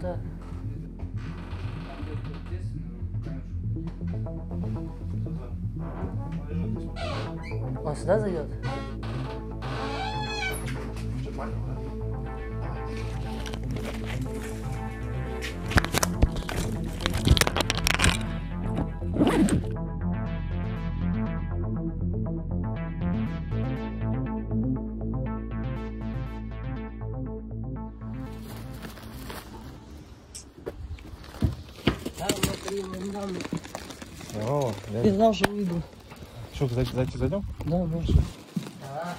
так. Он сюда зайдет? Да, смотри, вон там. О, Ты знал, что выйду. Что, зайти, зайти зайдем? Да. Да.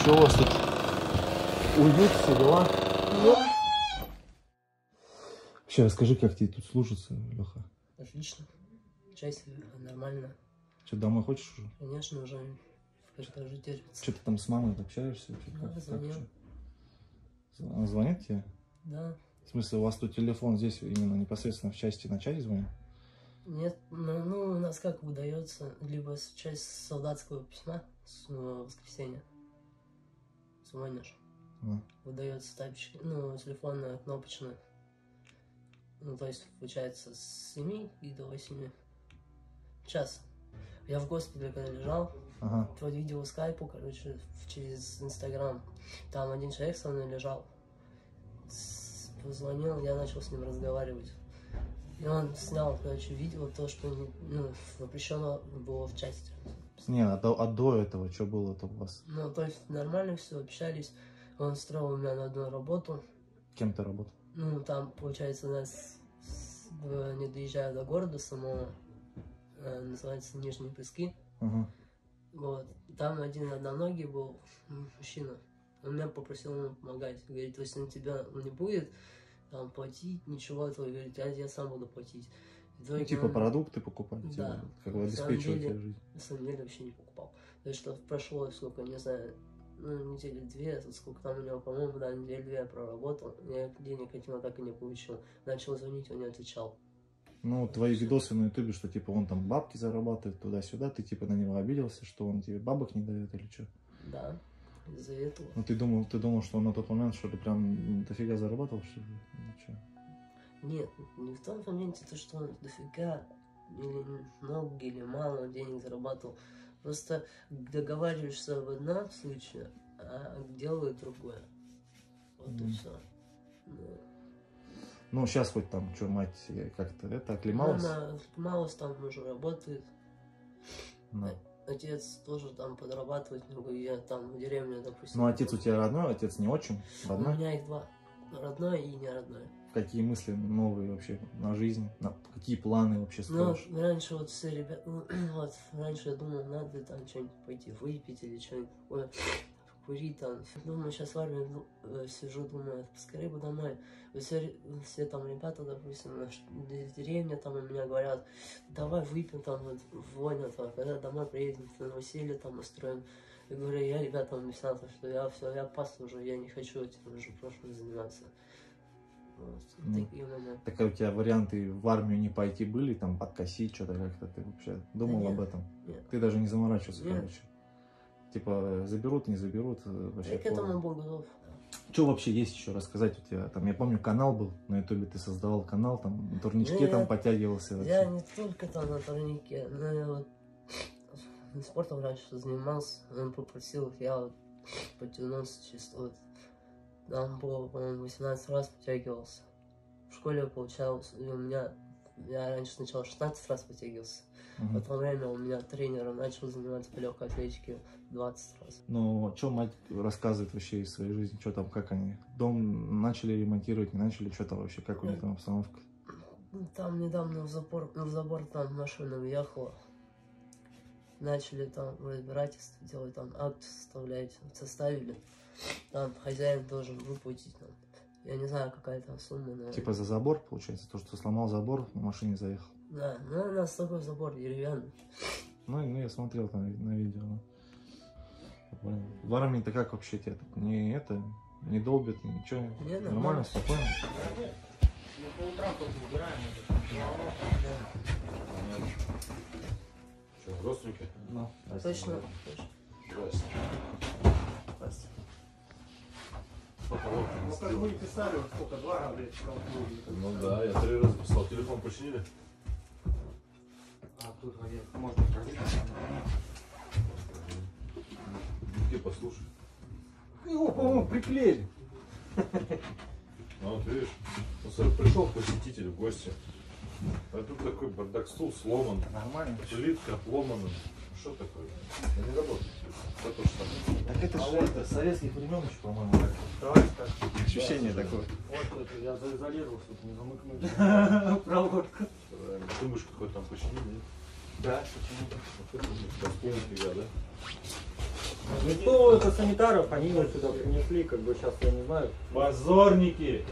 Что у вас тут? Уют, все дела? Вообще, расскажи, как тебе тут служится, Леха? Отлично. Часть нормально. Что, домой хочешь уже? Конечно, уже как-то уже терпится. Что ты там с мамой общаешься? вообще? Да, Как- как звонил. Она звонит тебе? Да. В смысле, у вас тут телефон здесь именно непосредственно в части на часть звонит? Нет, ну, ну, у нас как выдается, либо часть солдатского письма с ну, воскресенья. Звонишь. А. Выдается тапочки, ну, телефонная, кнопочная. Ну, то есть, получается, с 7 и до 8 час. Я в госпитале, когда лежал, Ага. по видео скайпу, короче, через Инстаграм. Там один человек со мной лежал. Позвонил, я начал с ним разговаривать. И он снял, короче, видео, то, что ну, запрещено было в части. Не, а до, а до этого что было-то у вас? Ну, то есть нормально все, общались. Он строил меня на одну работу. Кем ты работал? Ну, там, получается, нас, с- э, не доезжая до города самого, э, называется Нижние Пески. Ага. Вот. Там один одноногий был мужчина. Он меня попросил ему помогать. Говорит, если на тебя не будет там платить, ничего, то говорит, я, я сам буду платить. Ну, типа он, продукты покупать, Да. типа, как бы обеспечивать деле- тебе жизнь. на самом деле вообще не покупал. То есть, что прошло, сколько, не знаю, ну, недели две, сколько там у него, по-моему, да, недели две я проработал, я денег от него так и не получил. Начал звонить, он не отвечал. Ну, твои видосы на ютубе, что типа он там бабки зарабатывает туда-сюда, ты типа на него обиделся, что он тебе бабок не дает или что? Да, из-за этого. Ну, ты думал, ты думал, что на тот момент что ли прям дофига зарабатывал, что ли? Чё? Нет, не в том моменте, то, что он дофига или много или мало денег зарабатывал. Просто договариваешься в одном случае, а делают другое. Вот и Мгм. все. Ну, сейчас хоть там, что, мать, как-то это, оклемалась? Мама оклемалась, там уже работает. Ну. Отец тоже там подрабатывает, ну, я там в деревне, допустим. Ну, отец у тебя родной, отец не отчим, У родной? меня их два. Родной и не родной. Какие мысли новые вообще на жизнь? На... Какие планы вообще Ну, строишь? раньше вот все ребята, ну, вот, раньше я думал, надо там что-нибудь пойти выпить или что-нибудь такое, курить там. Думаю, сейчас в армии э, сижу, думаю, поскорее бы домой. Все, все там ребята, допустим, из деревни там у меня говорят, давай выпьем там, вот, вонят, а когда домой приедем, на новоселье там устроим. Я говорю, я ребятам объяснял, что я все, я пас уже, я не хочу этим уже прошлым заниматься. Вот, Ну, такие моменты. Так а у тебя варианты в армию не пойти были, там, подкосить что-то как-то, ты вообще думал нет, об этом? нет. Ты даже не заморачивался, Нет. короче. Типа, заберут, не заберут, э, вообще. Я к этому был готов. Что вообще есть еще рассказать у тебя? Там, я помню, канал был на ютубе, ты создавал канал, там, на турничке Не, там подтягивался. Я вообще. не только там на турнике, но я вот спортом раньше занимался. Он попросил, я вот потянулся чисто вот. Там было, по-моему, 18 раз подтягивался. В школе получалось, у меня, я раньше сначала 16 раз подтягивался. Мгм. В то время у меня тренер начал заниматься по легкой атлетике 20 раз. Ну, что мать рассказывает вообще из своей жизни, что там, как они? Дом начали ремонтировать, не начали, что там вообще, как у них там обстановка? Ну, Там недавно в забор, в забор там машина въехала. Начали там разбирательство делать, там акт составлять, вот составили. Там хозяин должен выплатить нам. Я не знаю, какая там сумма, но... Типа за забор, получается, то, что сломал забор, на машине заехал. Да, ну у нас такой забор деревянный. Ну, ну, я смотрел там на видео. ну. В армии-то как вообще тебя тут не это, не долбят, ничего? Не, нормально, нормально. спокойно? Что, родственники? Ну, Точно. Здрасте. Здрасте. Ну, как мы писали, вот сколько, два раза я. Ну да, я три раза писал. Телефон починили? А тут можно проверить. Где послушай. Его, по-моему, приклеили. Ну вот видишь, ну, пришел посетитель в гости. А тут такой бардак, стул сломан, Нормально. плитка отломана. Что такое? Да не работает. Это то, что Так это А же вот- это, советских времен еще, по-моему, так. Давайте так. Ощущение Да, такое. Вот это я заизолировал, чтобы не замыкнуть. Проводку. Думаешь, какой там починили? нет? Да. Газпrom фига, да? Ну, это санитаров, они вот сюда принесли, как бы сейчас я не знаю. Позорники!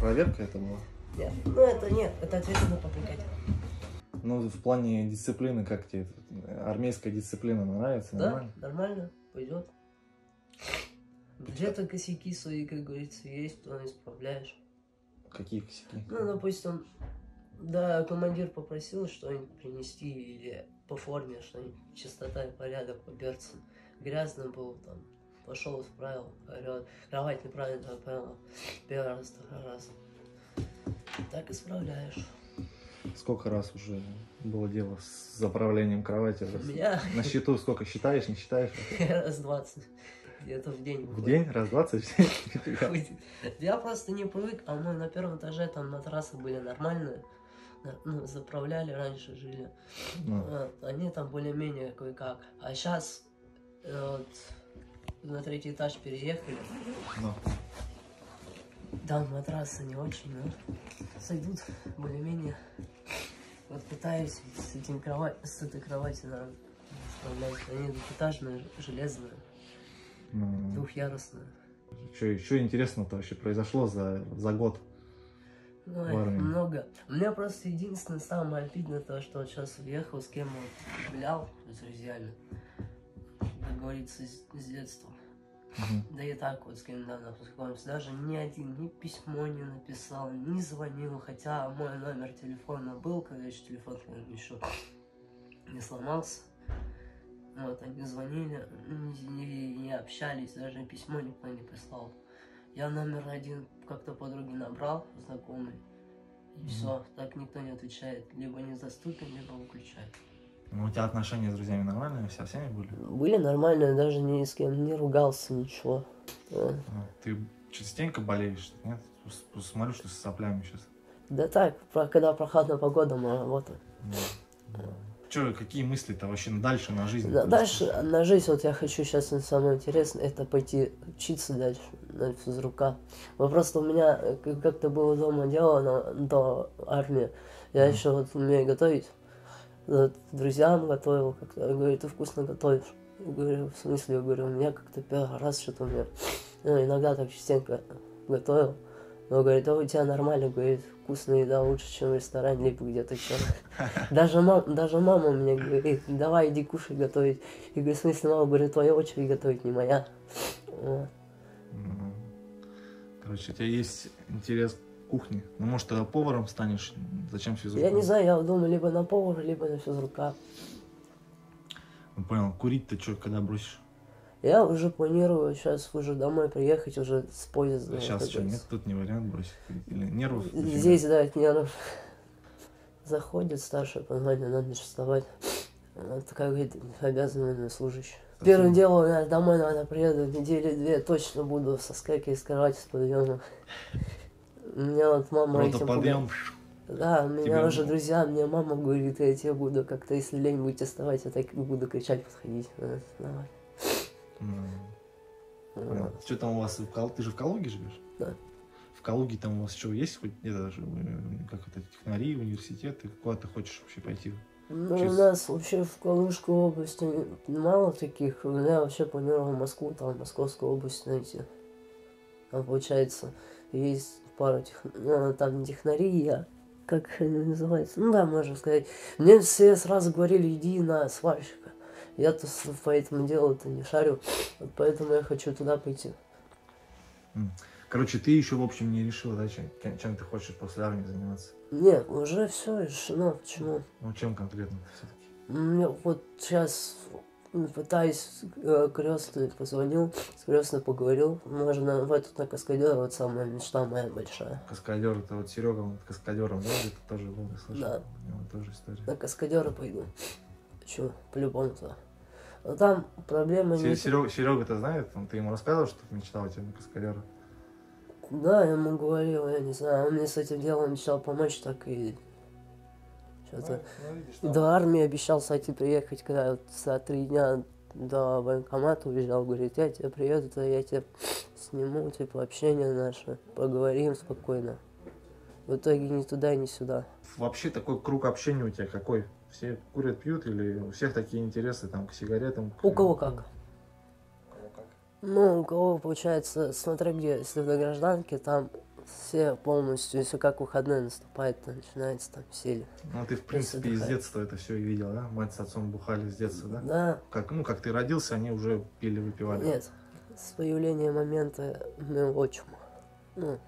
Проверка это была. Нет. Ну это нет, это ответственно по бригаде. Ну, в плане дисциплины, как тебе армейская дисциплина нравится? Да, Нормально? нормально, пойдет. Где-то косяки свои, как говорится, есть, то исправляешь. Какие косяки? Ну, допустим, да, командир попросил что-нибудь принести или по форме что-нибудь, чистота и порядок по перцам. Грязно было там, пошел, исправил, орет, кровать неправильно направила, первый раз, второй раз. Так исправляешь. Сколько раз уже было дело с заправлением кровати? У меня На счету сколько считаешь, не считаешь? раз 20 где-то в день В выходит. день? Раз двадцать? Я просто не привык, а мы на первом этаже там матрасы были нормальные. Ну, заправляли, раньше жили. Ну, они там более-менее кое-как. А сейчас вот, на третий этаж переехали. ну. Там матрасы не очень, но сойдут более-менее. Вот пытаюсь с этим кровать, с этой кровати на справлять. Они двухэтажные, железные, ну. двухъярусные. Что еще интересного-то вообще произошло за, за год? Ой, много. Мне просто единственное самое обидное то, что вот сейчас уехал, с кем вот гулял с друзьями. Как говорится, с, с детства. Мгм. Да и так вот с кем недавно познакомился. Даже ни один ни письмо не написал, ни звонил. Хотя мой номер телефона был, когда еще телефон еще не сломался. Вот, они звонили, не, не общались, даже письмо никто не прислал. Я номер один как-то подруги набрал, знакомый. И Мгм. все, так никто не отвечает. Либо недоступен, либо выключает. Ну, у тебя отношения с друзьями нормальные? Со всеми были? Были нормальные, даже ни с кем не ругался, ничего. Э, А, Ты частенько болеешь, нет? Смотрю, что с соплями сейчас. Да так, про- когда прохладная погода, мы работаем. Че, какие мысли-то вообще на дальше на жизнь? Да, дальше на жизнь, вот я хочу сейчас самое интересное, это пойти учиться дальше на физрука. Вопрос у меня э, как- как-то было дома дело на- до армии. Я Мгм. еще вот умею готовить. Вот друзьям готовил, как-то говорю, ты вкусно готовишь. Я говорю, в смысле, я говорю, у меня как-то первый раз что-то у меня. Ну, иногда так частенько готовил. Но говорит, да у тебя нормально, говорит, вкусная еда лучше, чем в ресторане, либо где-то еще. Даже, мам, даже мама мне говорит, давай иди кушай готовить. И говорю, в смысле, мама, говорит, твоя очередь готовить, не моя. Вот. Короче, у тебя есть интерес к кухне. Ну, может, тогда поваром станешь? Зачем физрук? Я не знаю, я думаю, либо на повара, либо на физрука. Ну, Понял. Курить-то что, когда бросишь? Я уже планирую сейчас уже домой приехать, уже с поезда. Сейчас как что, нет? Тут не вариант бросить? Или нервов? дофига? Здесь, да, от нервов. Заходит старшее понимание, надо же вставать. Это как говорит, обязанный служащий. Первым делом я домой, наверное, приеду, недели две точно буду со скайкой из кровати с подъемом. Меня вот мама Просто этим подъем. Да, у меня Тебе уже друзья, мне мама говорит, я тебе буду как-то, если лень будете вставать, я так буду кричать, подходить. Давай. Вот. Что там у вас? в Кал- Ты же в Калуге живешь? Да. В Калуге там у вас что, есть хоть это, же, э, как это, технари, университеты? Куда ты хочешь вообще пойти? Ну, у Чис- нас вообще в Калужской области мало таких. Я вообще планировал Москву, там, Московскую область найти. Там, получается, есть пара тех... ну, там технари, я... Как они называются? Ну да, можно сказать. Мне все сразу говорили, иди на сварщика. Я-то по этому делу-то не шарю. Вот поэтому я хочу туда пойти. Короче, ты еще, в общем, не решила, да, чем, чем ты хочешь после армии заниматься? Нет, уже все решено. Почему? Ну, чем конкретно все-таки? Мне вот сейчас пытаюсь э, крестный позвонил, с крестной поговорил. Можно в эту на каскадера, вот самая мечта моя большая. Каскадер, это вот Серега, он каскадером, да, где-то тоже я слышал. Да. У него тоже история. На каскадера пойду. Че, по-любому туда. Но там проблема не... Серега, Серега-то знает, он, ты ему рассказывал, что ты мечтал тебя на каскадера? Да, я ему говорил, я не знаю, он мне с этим делом обещал помочь, так и что-то. До армии обещал, кстати, приехать, когда вот за три дня до военкомата уезжал, говорит, я тебе приеду, то я тебе сниму, типа, общение наше, поговорим спокойно. В итоге ни туда, ни сюда. Вообще такой круг общения у тебя какой? Все курят, пьют или у всех такие интересы там к сигаретам? к- У кого как? Ну, у кого, получается, смотря где, если на гражданке, там все полностью, если как выходной наступает, то начинается там веселье. Ну ты в принципе из детства это все и видел, да? Мать с отцом бухали с детства, да? Да, Как, ну, как ты родился, они уже пили, выпивали. нет, с появления момента моего отчима, ну,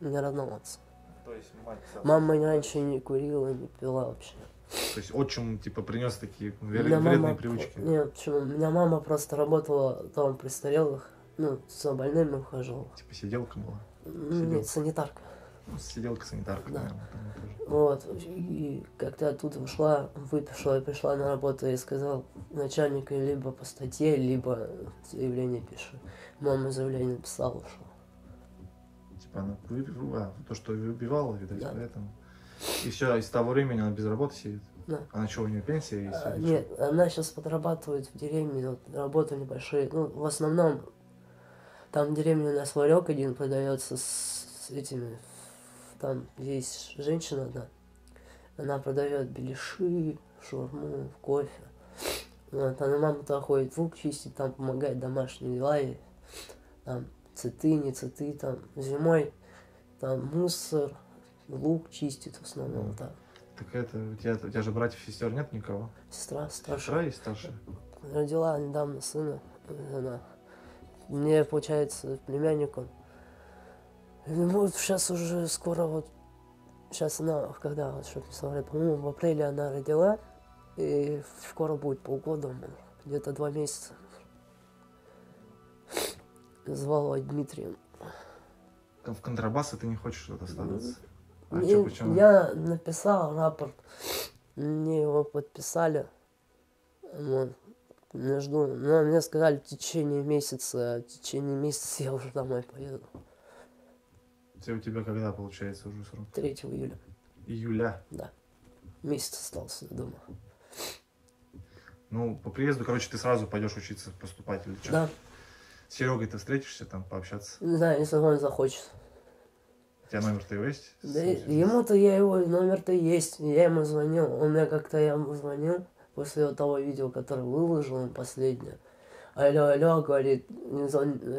не родного отца. То есть мать Мама раньше не курила, не пила вообще. То есть отчим типа принес такие вредные мама- привычки. Нет, почему? У меня мама просто работала дома престарелых, ну, за больными ухаживала. Типа сиделка была. Ну, Нет, санитарка. Ну, сиделка, санитарка, Да. наверное, там. Вот, и как-то оттуда ушла, выпишла, пришла на работу и сказал начальнику либо по статье, либо заявление пиши. Мама заявление написала, ушла. Типа она выпивала, то, что выпивала, видать, Да. поэтому. И все, и с того времени она без работы сидит. Да. Она что, у нее пенсия есть? А, нет, она сейчас подрабатывает в деревне, вот, работы небольшие. Ну, в основном, там в деревне у нас ларек один продается с, с этими, там есть женщина одна, она продает беляши, шаурму, кофе. Вот, она мама туда ходит, лук чистит, там помогает домашние дела ей. Там цветы, не цветы, там зимой, там мусор, лук чистит в основном, Мгм. так. Так это, у тебя, у тебя же братьев и сестер нет никого? Сестра старшая. Сестра есть старшая? Родила недавно сына, она. Мне, получается, племянник он. Ну, сейчас уже скоро вот, сейчас она, когда, вот, чтоб не соврать, по-моему, в апреле она родила, и скоро будет полгода, где-то два месяца. Звала Дмитрием. В контрабасы ты не хочешь вот оставаться? А И почему? я написал рапорт, мне его подписали. Вот. Я жду. Но мне сказали в течение месяца, а в течение месяца я уже домой поеду. Те у тебя когда получается уже срок? 3 июля. Июля. Месяц остался дома. Ну, по приезду, короче, ты сразу пойдешь учиться поступать или что? Да. С Серегой ты встретишься там, пообщаться? Не знаю, если он захочет. У тебя номер-то есть? Да ему-то я его номер-то есть. Я ему звонил. Он мне как-то я ему звонил после того видео, которое выложил он последнее. Алло, алло, говорит,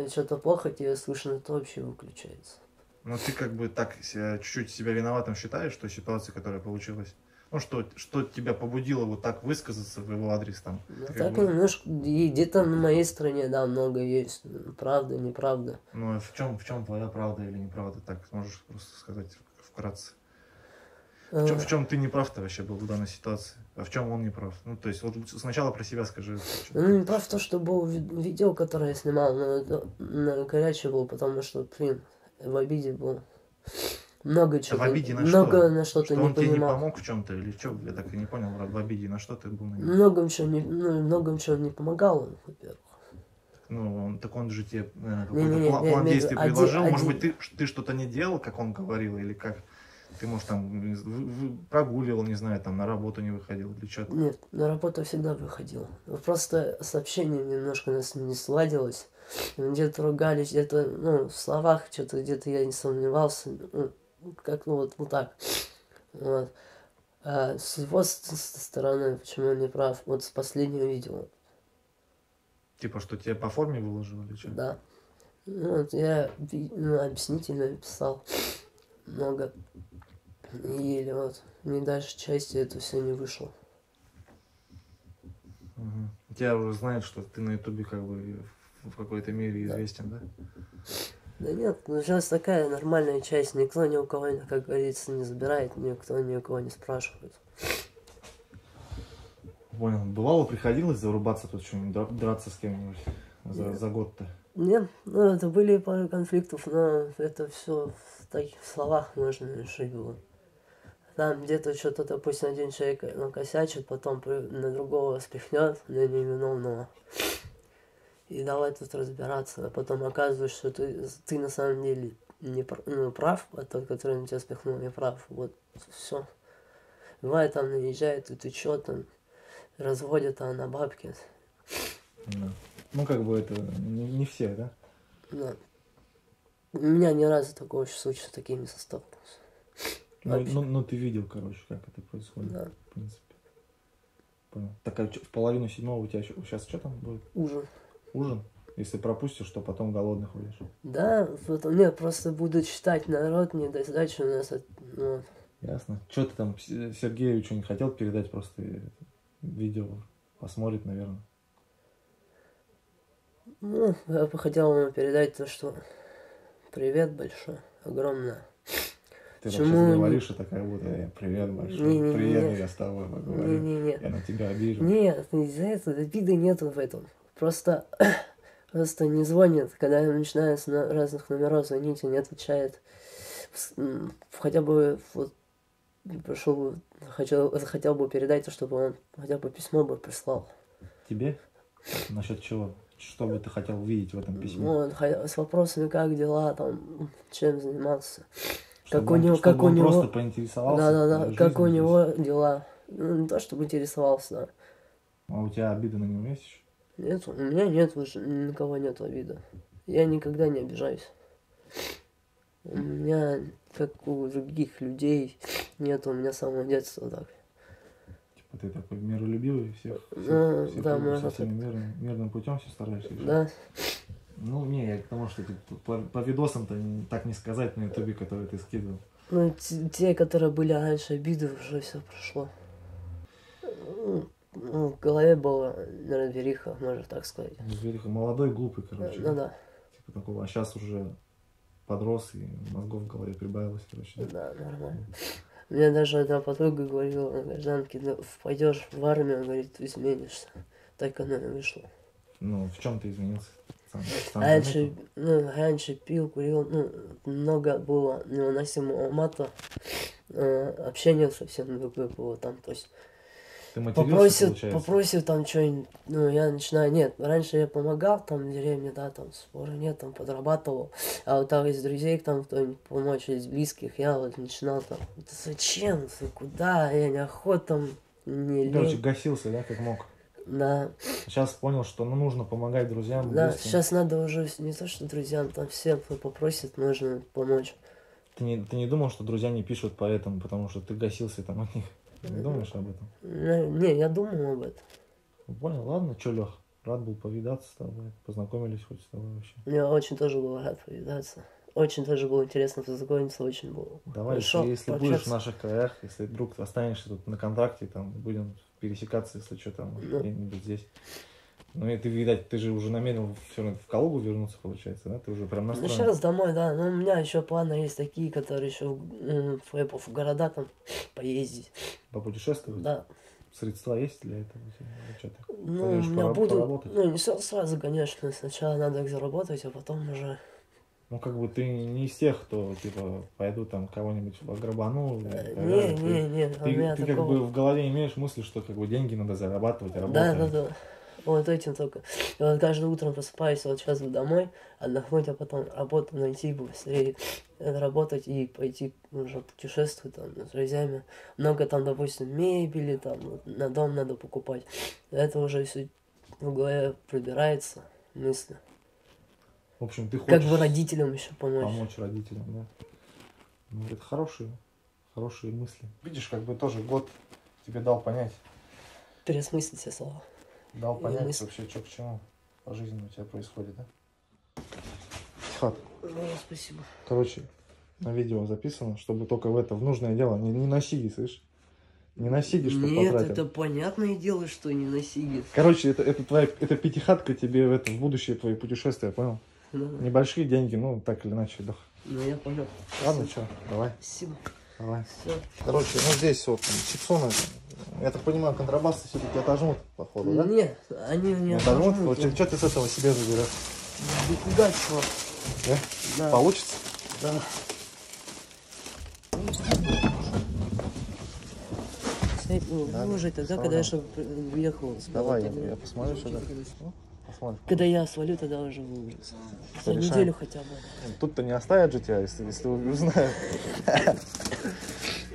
что-то плохо тебе слышно, то вообще выключается. Ну, ты как бы так чуть-чуть себя виноватым считаешь, что ситуация, которая получилась? Ну, что, что тебя побудило вот так высказаться в его адрес там? Ну, так бы- немножко, и где-то на моей стороне, да, много есть. Правда, неправда. Ну, а в чем, в чем твоя правда или неправда? Так, можешь просто сказать вкратце. В чем, Э, в чем ты не прав-то вообще был в данной ситуации? А в чем он не прав? Ну, то есть, вот сначала про себя скажи. Ну, не прав то, что было ви- видео, которое я снимал, но это горячее было, потому что, блин, в обиде был. Много чего. в обиде на много что? на что-то Что не он тебе не понимал. помог в чем-то или что? Я так и не понял, в обиде на что ты был на? Многом чем не, ну, многом чем не помогал, во-первых. Ну, он, так он же тебе, наверное, Не-не-не, какой-то пла- я план имею в действий один- предложил. Может один- быть, ты, ты что-то не делал, как он говорил, или как? Ты, может, там прогуливал, не знаю, там на работу не выходил или что-то. Нет, на работу всегда выходил. Просто с общением немножко нас не сладилось. Где-то ругались, где-то, ну, в словах что-то где-то я не сомневался. Ну, как, ну, вот, вот так. Вот. А с его стороны, почему он не прав, вот с последнего видео, Типа, что тебе по форме выложил или что? да. Ну, вот я ну, объяснительно писал много. Еле вот, не дальше части это все не вышло. Мгм. Тебя уже знают, что ты на ютубе как бы в какой-то мере известен, да? Да нет, ну сейчас такая нормальная часть, никто ни у кого, как говорится, не забирает, никто ни у кого не спрашивает. Понял. Бывало, приходилось зарубаться тут что-нибудь, дра- драться с кем-нибудь за, Нет. за год-то? Нет, ну это были пары конфликтов, но это все в таких словах можно решить было. Там где-то что-то, допустим, один человек накосячит, потом при- на другого спихнет, на невиновного. И давай тут разбираться. А потом оказывается, что ты, ты на самом деле не ну, прав, а тот, который на тебя спихнул, не прав. Вот все. Бывает, там наезжает, и ты чё там, разводят, а на бабки. Да. Ну, как бы это не, не все, да? Да. У меня ни разу такого случая с такими не столкнулся. Ну, ну, ну, ты видел, короче, как это происходит, Да. в принципе. Понял. Так, а в половину седьмого у тебя сейчас что там будет? Ужин. Ужин? Если пропустишь, то потом голодный ходишь. Да, вот нет, просто буду читать народ, не дать сдачи у нас. ну, Ясно. Что ты там Сергею что-нибудь хотел передать? Просто видео посмотрит, наверное. ну, я бы хотел вам передать то, что привет большой, огромное. Ты вообще не- говоришь, и такая будто «Э, привет большой, Не-не-не. приеду я с тобой поговорю. Не-не-не. Я на тебя обижу. Нет, из-за этого обиды нету в этом. Просто, просто не звонит, когда я начинаю с разных номеров звонить, и не отвечает. Хотя бы вот пришел бы, хотел, захотел бы передать, чтобы он хотя бы письмо бы прислал. Тебе? Насчет чего? Что бы ты хотел увидеть в этом письме? Ну, хо- с вопросами, как дела, там, чем занимался. Чтобы как у он- него- чтобы как у он него- просто поинтересовался. Да-да-да, твоей как у него дела. Ну, не то, чтобы интересовался, да. А у тебя обиды на него есть еще? Нет, у меня нет уже, никого нет обиды. Я никогда не обижаюсь. У меня, как у других людей, нет у меня с самого детства так. Типа ты такой миролюбивый, всех, всех, Ну, всех да, можно всеми мирным, мирным путем все стараешься. Да, Ну, не, я к тому, что типа, по, по видосам-то так не сказать на ютубе, которые ты скидывал. ну те, которые были раньше обиды, уже все прошло. Ну, ну, в голове была неразбериха, можно так сказать. Звериха молодой, глупый, короче. Ну да, Типа такого. А сейчас уже подрос и мозгов в голове прибавилось, короче. да. да, нормально. Мне даже одна подруга говорила на гражданке, «Ну, пойдешь в армию, говорит, ты изменишься. Так оно и вышло. Ну, в чем ты изменился? Сам, сам Раньше, ну, раньше пил, курил, ну, много было невыносимого мата, э, общение совсем другое было там, то есть ты попросит, попросит там что-нибудь, ну, я начинаю, нет, раньше я помогал там в деревне, да, там спора нет, там подрабатывал, а вот там из друзей там кто-нибудь помочь, из близких, я вот начинал там, «Да зачем, ты куда, я неохота, там, не Короче, гасился, да, как мог. да, Сейчас понял, что ну, нужно помогать друзьям. да, близким. сейчас надо уже не то, что друзьям, там всем, кто попросит, нужно помочь. Ты не, ты не думал, что друзья не пишут поэтому, потому что ты гасился там от них? Не думаешь об этом? Не, я думал об этом. Ну, Понял, ладно, что, Лех, рад был повидаться с тобой, познакомились хоть с тобой вообще. Мне очень тоже был рад повидаться. Очень тоже было интересно познакомиться, очень было Давай, хорошо если, если будешь в наших краях, если вдруг останешься тут на контракте, там будем пересекаться, если что там Ну. где-нибудь здесь. Ну и ты, видать, ты же уже намерен все равно в Калугу вернуться, получается, да? Ты уже прям Ну настроен. сейчас домой, да. Но у меня еще планы есть такие, которые еще в, в, города там поездить. Попутешествовать? Да. Средства есть для этого? чё ты? Ну, у меня пора- будут. поработать? Ну, не всё сразу, конечно. Сначала надо их заработать, а потом уже. Ну, как бы ты не из тех, кто, типа, пойду там кого-нибудь ограбану. э, Не, не, не, у Ты, ты как такого. бы в голове имеешь мысли, что как бы деньги надо зарабатывать, Да, работать. да, да. Вот этим только. Я вот каждое утро просыпаюсь, вот сейчас бы домой, отдохнуть, а потом работу найти быстрее, э, работать и пойти уже путешествовать там с друзьями. Много там, допустим, мебели, там вот, на дом надо покупать. Это уже все в голове пробирается мысли. В общем, ты Как хочешь бы родителям еще помочь. помочь родителям, да. Ну, это хорошие, хорошие мысли. Видишь, как бы тоже год тебе дал понять, Переосмыслить все слова. Дал понять мысли. вообще, что к чему по жизни у тебя происходит, да? Хат. Ну, спасибо. Короче, на видео записано, чтобы только в это, в нужное дело, не, не на сиги, слышь? Не на сиги, что Нет, потратил. это понятное дело, что не на сиги. Короче, это, это твоя, это пятихатка тебе в это, в будущее твои путешествия, понял? Да. Небольшие деньги, ну, так или иначе, да. Ну, я понял. Ладно, что, давай. Спасибо. Давай. Все. Короче, ну здесь вот чипсоны. Я так понимаю, контрабасты все-таки отожмут, походу, да? Нет, они не отожмут? отожмут. Вот что ты с этого себе заберешь? Нифига чего. Да? Да. Получится? Да. Кстати, ну, Да, уже тогда, когда я уехал. Давай, я, я посмотрю сюда. Ну, Посмотрим. Когда я свалю, тогда уже выложится. За Решаем. неделю хотя бы. Тут-то не оставят же тебя, если, если узнают.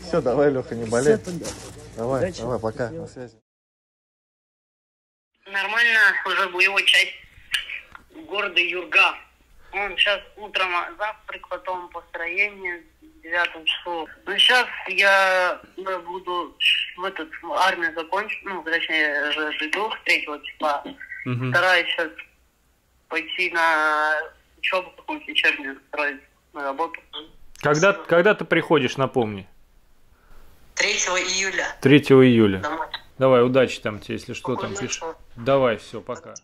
Все, давай, Леха, не болей. Давай, Удачи. давай, пока, на связи. Нормально, уже боевой часть города Юрга. Он сейчас утром завтрак, потом построение в девятом часу. Ну, сейчас я э, буду в этот в армию закончить, ну, точнее, же иду с числа. Стараюсь сейчас пойти на учебу какую-нибудь вечернюю, строить на работу. Когда, когда ты приходишь, напомни. 3 июля 3 июля. домой. Давай, удачи там тебе, если что, там Спокойной пиши. ночи. Давай, все, пока.